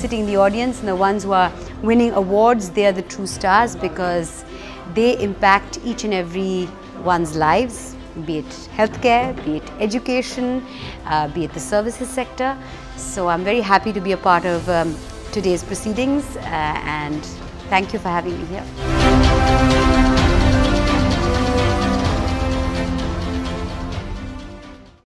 sitting in the audience and the ones who are winning awards, they are the true stars because they impact each and every one's lives, be it healthcare, be it education, uh, be it the services sector. So I'm very happy to be a part of um, today's proceedings uh, and thank you for having me here.